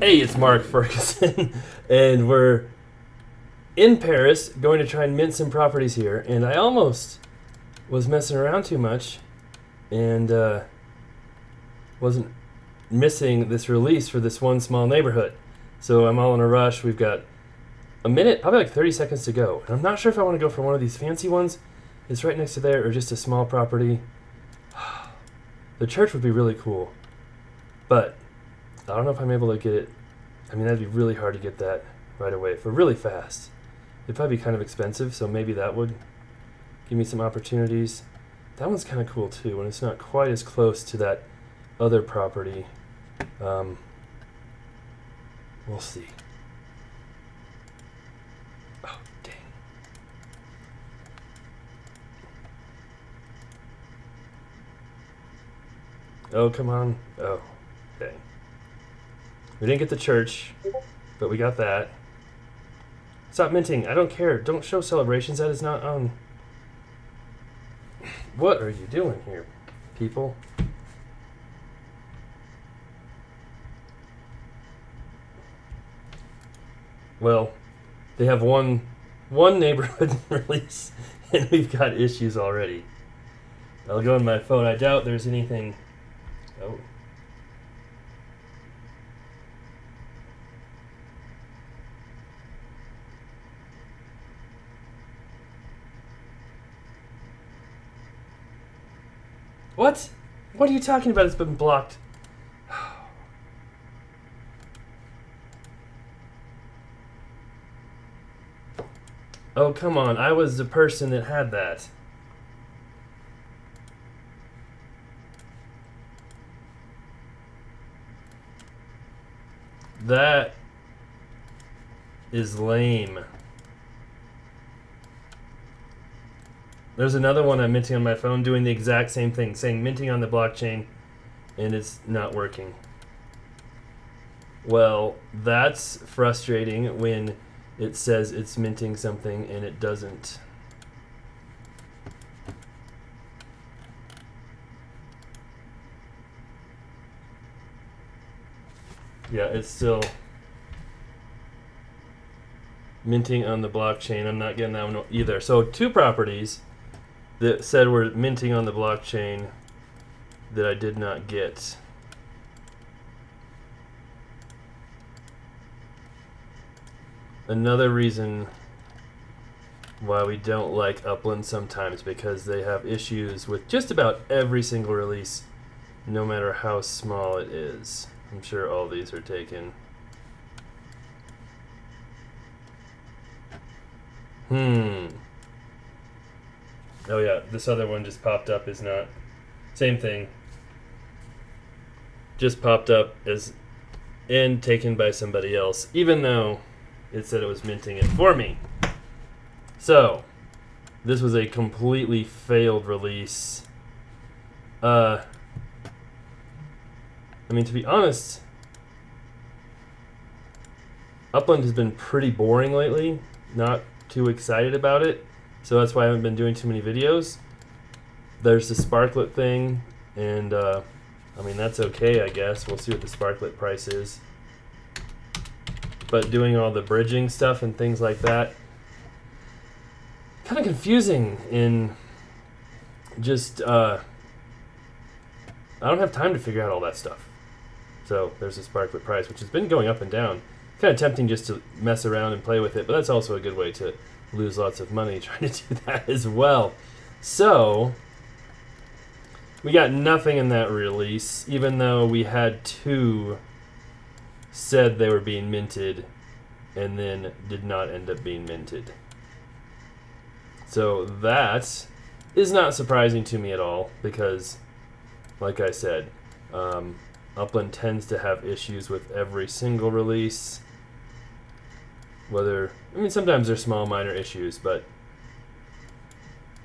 Hey, it's Mark Ferguson, and we're in Paris going to try and mint some properties here. And I almost was messing around too much and uh, wasn't missing this release for this one small neighborhood. So I'm all in a rush. We've got a minute, probably like 30 seconds to go. And I'm not sure if I want to go for one of these fancy ones. It's right next to there, or just a small property. the church would be really cool. But I don't know if I'm able to get it. I mean, that'd be really hard to get that right away for really fast. It'd probably be kind of expensive, so maybe that would give me some opportunities. That one's kind of cool too, and it's not quite as close to that other property. Um, we'll see. Oh, dang. Oh, come on. Oh, dang. We didn't get the church, but we got that. Stop minting. I don't care. Don't show celebrations. That is not on. What are you doing here, people? Well, they have one one neighborhood release, and we've got issues already. I'll go on my phone. I doubt there's anything. Oh. What? What are you talking about? It's been blocked. Oh, come on. I was the person that had that. That is lame. There's another one I'm minting on my phone doing the exact same thing, saying minting on the blockchain, and it's not working. Well, that's frustrating when it says it's minting something and it doesn't. Yeah, it's still minting on the blockchain. I'm not getting that one either. So two properties that said we're minting on the blockchain that I did not get. Another reason why we don't like Upland sometimes because they have issues with just about every single release, no matter how small it is. I'm sure all these are taken. Hmm. Oh yeah, this other one just popped up is not. Same thing. Just popped up as and taken by somebody else, even though it said it was minting it for me. So, this was a completely failed release. Uh, I mean, to be honest, Upland has been pretty boring lately. Not too excited about it. So that's why I haven't been doing too many videos. There's the Sparklet thing, and uh, I mean, that's okay, I guess. We'll see what the Sparklet price is but doing all the bridging stuff and things like that kind of confusing in just uh, I don't have time to figure out all that stuff. So there's the Sparklet price, which has been going up and down. Kind of tempting just to mess around and play with it, but that's also a good way to lose lots of money trying to do that as well. So we got nothing in that release, even though we had two said they were being minted and then did not end up being minted. So that is not surprising to me at all because, like I said, um, Upland tends to have issues with every single release. Whether, I mean, sometimes they're small, minor issues, but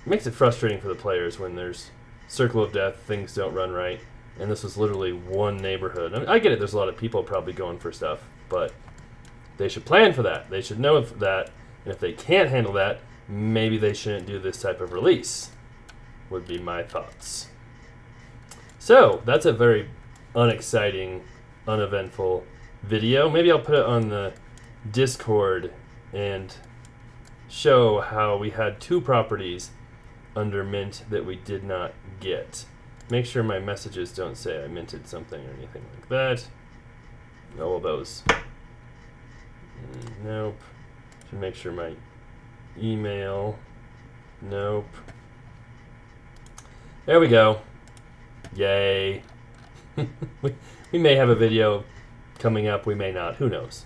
it makes it frustrating for the players when there's circle of death, things don't run right and this was literally one neighborhood. I, mean, I get it. There's a lot of people probably going for stuff, but they should plan for that. They should know that, and if they can't handle that, maybe they shouldn't do this type of release. Would be my thoughts. So that's a very unexciting, uneventful video. Maybe I'll put it on the Discord and show how we had two properties under mint that we did not get. Make sure my messages don't say I minted something or anything like that. All of those. Nope. Should make sure my email. Nope. There we go. Yay. we, we may have a video coming up, we may not. Who knows?